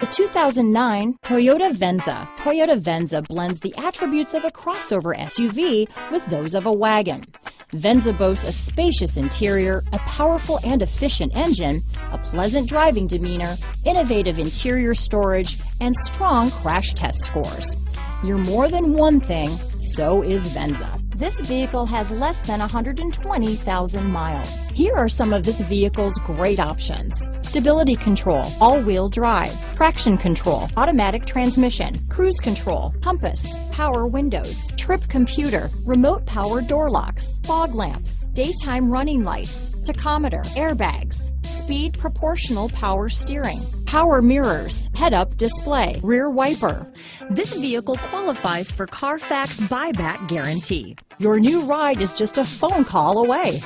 The 2009 Toyota Venza. Toyota Venza blends the attributes of a crossover SUV with those of a wagon. Venza boasts a spacious interior, a powerful and efficient engine, a pleasant driving demeanor, innovative interior storage, and strong crash test scores. You're more than one thing, so is Venza. This vehicle has less than 120,000 miles. Here are some of this vehicle's great options. Stability control, all-wheel drive, traction control, automatic transmission, cruise control, compass, power windows, trip computer, remote power door locks, fog lamps, daytime running lights, tachometer, airbags, speed proportional power steering, power mirrors, head-up display, rear wiper. This vehicle qualifies for Carfax buyback guarantee. Your new ride is just a phone call away.